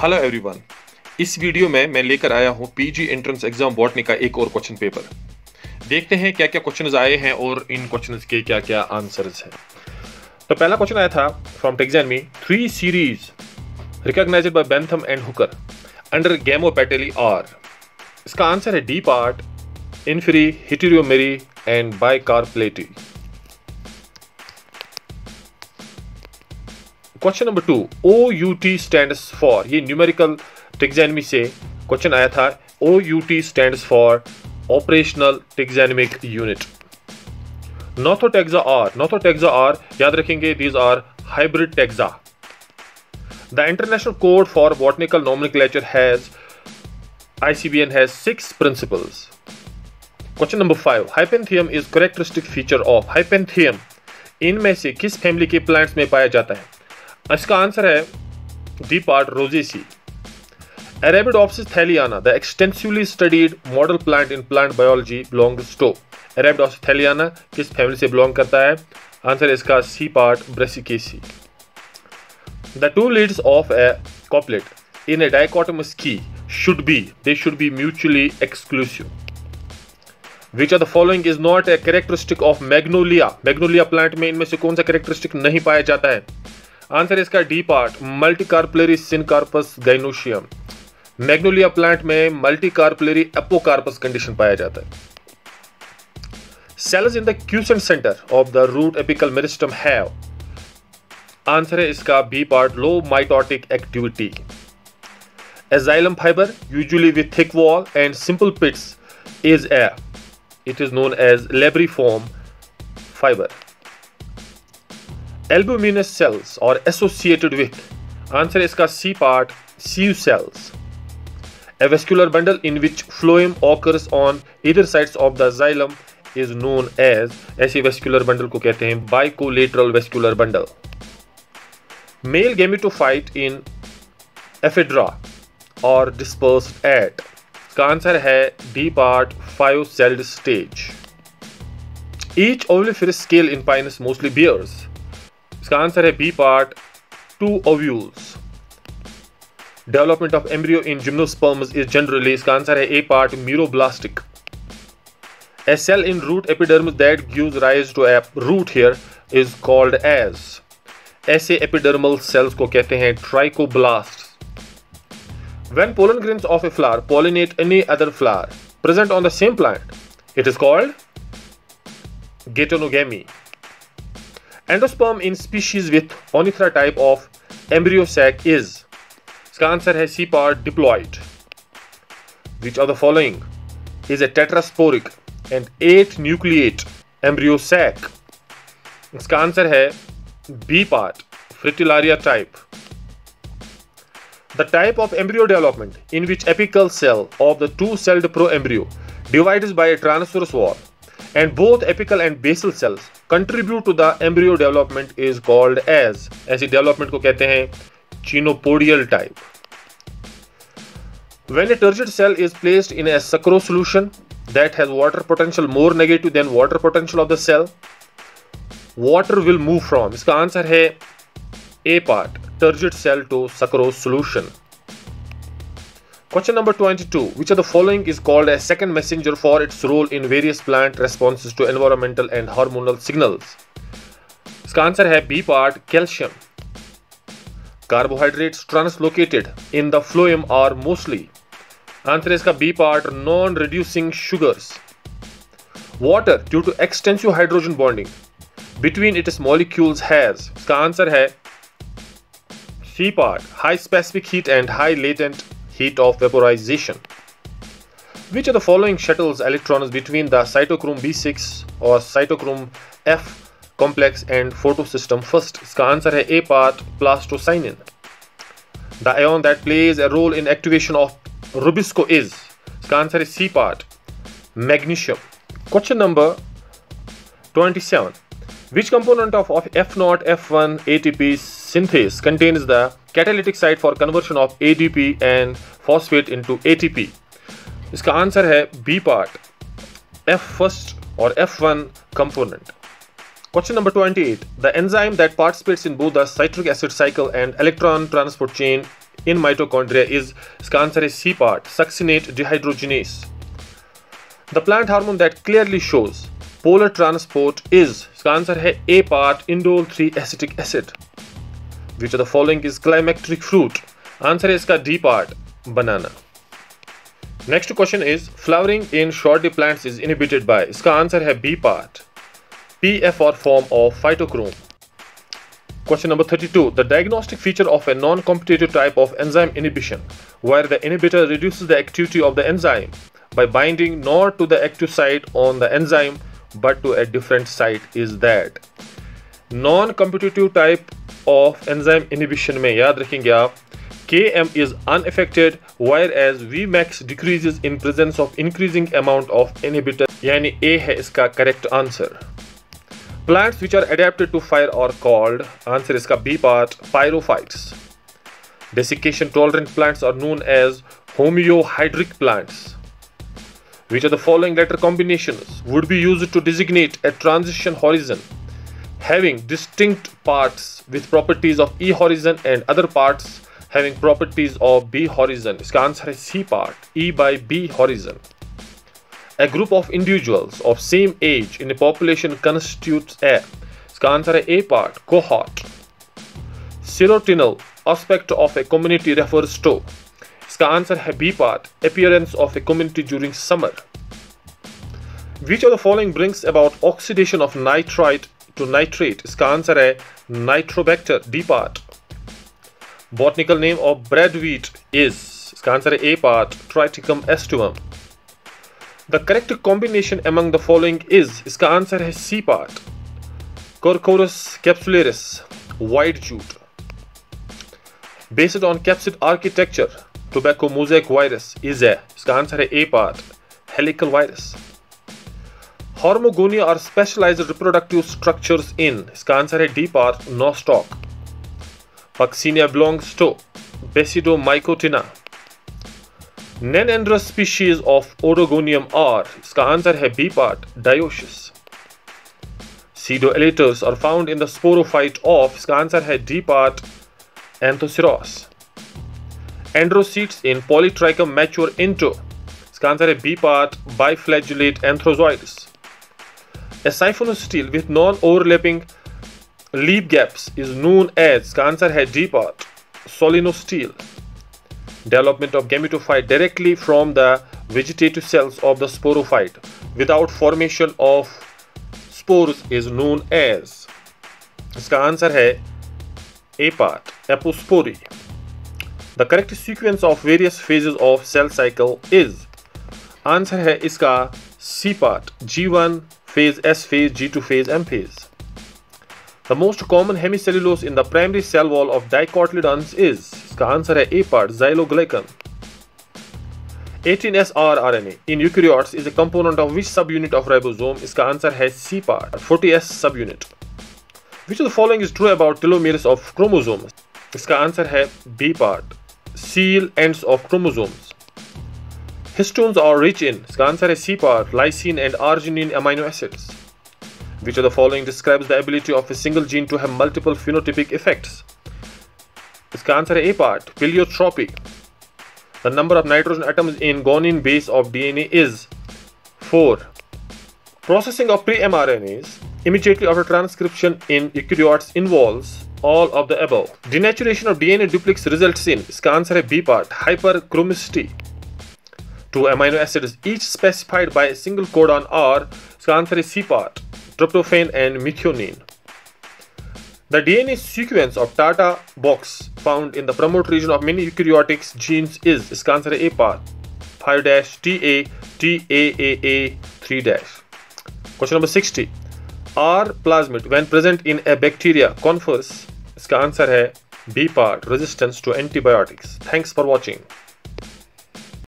Hello everyone इस video में मैं लेकर आया हूँ पीजी एंट्रेंस एग्ज़ाम बॉटनी का एक और क्वेश्चन पेपर देखते हैं क्या क्या क्वेश्चंस आए हैं और इन क्वेश्चंस के क्या क्या आंसर्स हैं. तो पहला क्वेश्चन आया था फ्रॉम टेक्सैन में three series recognized by Bentham and Hooker under gamopetalae are इसका आंसर है D part inferae heteromerae and bicarpellatae question number two O U T stand for ये न्यूमेरिकल टिक्सैनमी से क्वेश्चन आया था O U T stand for operational taxonomic unit nothotaxa are nothotaxa are याद रखेंगे these are hybrid taxa the international code for botanical nomenclature has ICBN has six principles. Question number five. Hypanthium is characteristic feature of Hypanthium. इनमें से किस family के plants में पाया जाता है इसका आंसर है D part rosaceae arabidopsis thaliana the extensively studied model plant in plant biology belongs to arabidopsis thaliana किस फैमिली से बिलोंग करता है? आंसर है इसका C part Brassicaceae. The two leads of a couplet in a dichotomous key should be they should be mutually exclusive which are the following is not a characteristic of magnolia magnolia plant में इनमें से कौन सा characteristic नहीं पाया जाता है? Answer इसका D part multicarpellary syncarpous gynoecium magnolia plant में मल्टीकार्पलरी एपोकार्पस कंडीशन पाया जाता है। Cells in the quiescent centre of the root apical meristem have answer है इसका B part low mitotic activity a xylem fibre usually with thick wall and simple pits is a it is known as libriform fibre albuminous cells और associated with answer इसका C part C cells a vascular bundle in which phloem occurs on इधर sides of the xylem is known as ऐसी vascular bundle को कहते हैं bicollateral vascular bundle male gamete fight in ephedra और disperse eight का answer है D part five celled stage each ovuliferous scale in pinus mostly bears इसका answer है part. Two ovules. Development of embryo in gymnosperms is generally. Generally इसका A part. Part meroblastic A cell in root epidermis that gives rise to a root here is called as ऐसे epidermal cells को कहते trichoblasts. When pollen grains of a flower pollinate any other flower present on the same plant, it is called geitonogamy. Endosperm in species with Oenothera type of embryo sac is? Cancer has C part diploid. Which are the following is a tetrasporic and 8 nucleate embryo sac? Its cancer has B part fritillaria type. The type of embryo development in which apical cell of the two celled proembryo divides by a transverse wall and both apical and basal cells contribute to the embryo development is called as ऐसी development को कहते हैं chenopodial type. When a turgid cell is placed in a sucrose solution that has water potential more negative than water potential of the cell, water will move from इसका answer है A part turgid cell to sucrose solution. Question number 22. Which of the following is called a second messenger for its role in various plant responses to environmental and hormonal signals? इसका answer है B part calcium carbohydrates translocated in the phloem are mostly answer इसका B part non reducing sugars water due to extensive hydrogen bonding between its molecules has इसका answer है C part high specific heat and high latent heat of vaporization. Which of the following shuttles electrons between the cytochrome B6 or cytochrome F complex and photosystem first? इसका answer है A part plastocyanin. The ion that plays a role in activation of rubisco is इसका answer है C part magnesium. Question number 27. Which component of, of F0 F1 ATP synthase contains the catalytic site for conversion of ADP and phosphate into ATP? इसका answer है B part F first or F1 component. Question number 28. The enzyme that participates in both the citric acid cycle and electron transport chain in mitochondria is इसका answer है C part succinate dehydrogenase the plant hormone that clearly shows polar transport is इसका answer है A part indole 3 acetic acid Which of the following is climacteric fruit? Answer is ka D part, banana. Next question is flowering in shorty plants is inhibited by. Iska answer hai B part. Pfr form of phytochrome. Question number 32. The diagnostic feature of a non-competitive type of enzyme inhibition, where the inhibitor reduces the activity of the enzyme by binding not to the active site on the enzyme but to a different site is that. Non-competitive type of enzyme inhibition में याद रखेंगे आप K M is unaffected whereas V max decreases in presence of increasing amount of inhibitor यानी A है इसका correct answer plants which are adapted to fire और called answer इसका B part pyrophytes desiccation tolerant plants are known as plants which are the following letter combinations would be used to designate a transition horizon. having distinct parts with properties of E horizon and other parts having properties of B horizon? इसका answer is C part, E by B horizon. A group of individuals of same age in a population constitutes a इसका answer है A part cohort. Serotinal aspect of a community refers to इसका answer है B part appearance of a community during summer. Which of the following brings about oxidation of nitrite to nitrate इसका answer है Nitrobacter D part botanical name of bread wheat is इसका answer है A part Triticum aestivum the correct combination among the following is इसका answer है C part Corchorus capsularis white jute based on capsid architecture tobacco mosaic virus is है इसका answer है A part helical virus Hormogonia are specialized reproductive structures in. Iska answer hai D part, no stalk. Puccinia belongs to Basidiomycotina. Nannandrous species of Oedogonium are. Iska answer hai B part, dioecious. Pseudoelators are found in the sporophyte of. Iska answer hai D part, Anthoceros. Androcytes in polytrichum mature into. Iska answer hai B part, biflagellate antherozoids. A siphonostele with non-overlapping leaf gaps is known as cancer है G part solenostele. Development of gametophyte directly from the vegetative cells of the sporophyte without formation of spores is known as इसका answer है A part. Apospory. The correct sequence of various phases of cell cycle is. Answer है इसका C part. G one phase S phase G2 phase M phase the most common hemicellulose in the primary cell wall of dicotyledons is इसका answer है A part xyloglycan 18S rRNA in eukaryotes is a component of which subunit of ribosome इसका answer है C part 40S subunit which of the following is true about telomeres of chromosomes इसका answer है B part seal ends of chromosomes histones are rich in इसका answer है C part lysine and arginine amino acids which of the following describes the ability of a single gene to have multiple phenotypic effects? इसका answer है A part pleiotropy. The number of nitrogen atoms in guanine base of DNA is 4. Processing of pre-mRNAs immediately after transcription in eukaryotes involves all of the above. Denaturation of DNA duplex results in इसका answer है B part hyperchromicity. Two amino acids each specified by a single codon are इसका answer है C part tryptophan and methionine. The DNA sequence of Tata box found in the promote region of many eukaryotic genes is इसका answer A part 5 dash TA TAAA 3 dash. Question number 60. R plasmid when present in a bacteria confers इसका answer है B part resistance to antibiotics. Thanks for watching.